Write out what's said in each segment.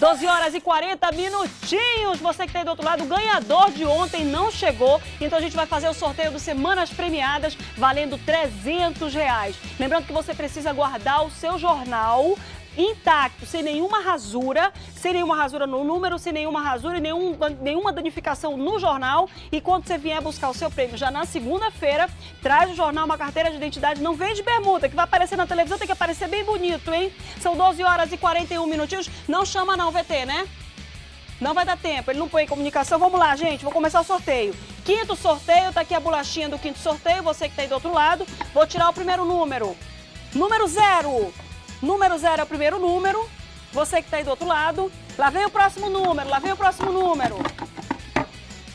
12 horas e 40 minutinhos. Você que está aí do outro lado, o ganhador de ontem não chegou. Então a gente vai fazer o sorteio do Semanas Premiadas, valendo 300 reais. Lembrando que você precisa guardar o seu jornal intacto, sem nenhuma rasura, sem nenhuma rasura no número, sem nenhuma rasura e nenhum, nenhuma danificação no jornal. E quando você vier buscar o seu prêmio já na segunda-feira, traz o jornal, uma carteira de identidade, não vem de bermuda, que vai aparecer na televisão, tem que aparecer bem bonito, hein? São 12 horas e 41 minutinhos. Não chama não, VT, né? Não vai dar tempo, ele não põe comunicação. Vamos lá, gente, vou começar o sorteio. Quinto sorteio, tá aqui a bolachinha do quinto sorteio, você que tá aí do outro lado. Vou tirar o primeiro número. Número zero. Número zero é o primeiro número. Você que está aí do outro lado. Lá vem o próximo número, lá vem o próximo número.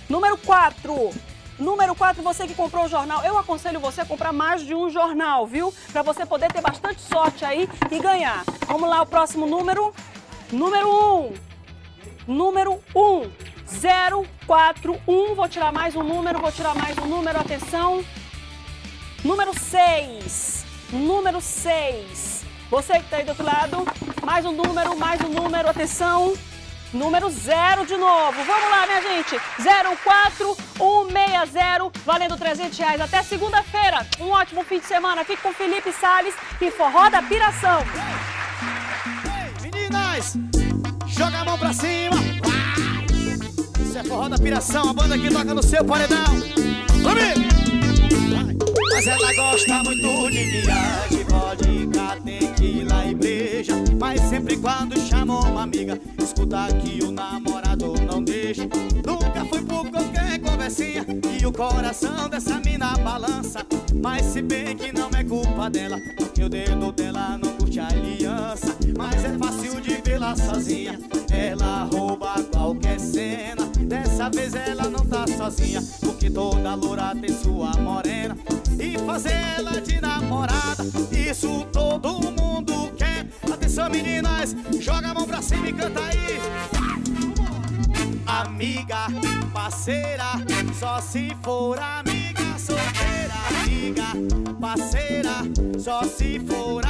Número 4. Número 4, você que comprou o jornal, eu aconselho você a comprar mais de um jornal, viu? Para você poder ter bastante sorte aí e ganhar. Vamos lá, o próximo número. Número 1. Número 1. 041. Vou tirar mais um número, vou tirar mais um número, atenção. Número 6. Número 6. Você que está aí do outro lado, mais um número, mais um número, atenção. Número zero de novo. Vamos lá, minha gente. 04160, valendo 300 reais. Até segunda-feira. Um ótimo fim de semana. Fique com Felipe Salles e Forró da Piração. Meninas, joga a mão pra cima. Isso é Forró da Piração, a banda que toca no seu paredão. Vamos! Mas ela gosta muito de guiar, de vodka, quando chama uma amiga, escuta que o namorado não deixa Nunca foi por qualquer conversinha e o coração dessa mina balança Mas se bem que não é culpa dela, porque o dedo dela não curte a aliança Mas é fácil de vê-la sozinha, ela rouba qualquer cena Dessa vez ela não tá sozinha, porque toda loura tem sua morena e fazer ela de namorada. Isso todo mundo. Meninas, joga a mão pra cima e canta aí. Amiga, parceira, só se for amiga solteira. Amiga, parceira, só se for